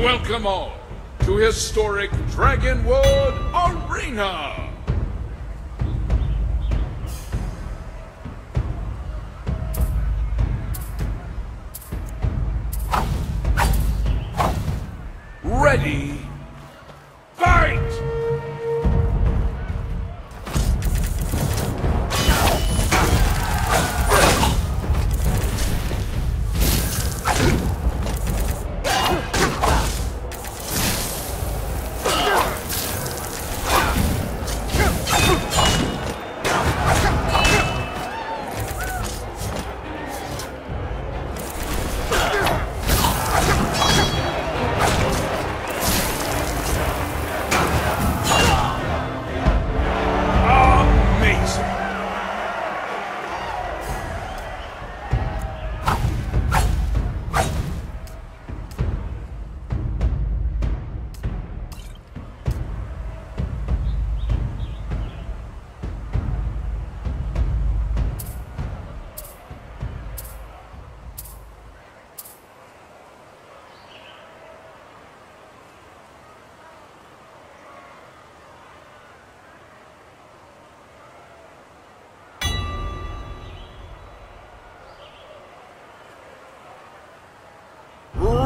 Welcome all to historic Dragonwood Arena! Ready,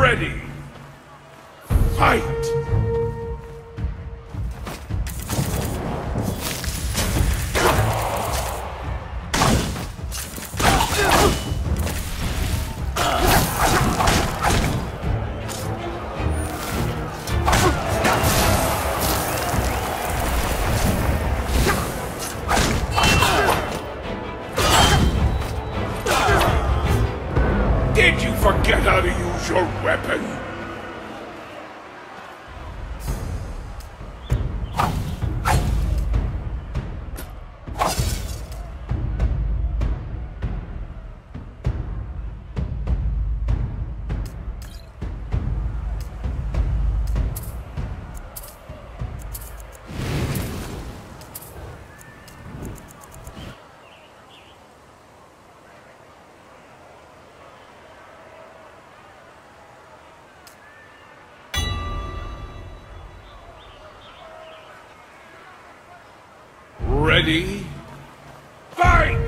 Ready, fight! You forget how to use your weapon? Ready? Fight!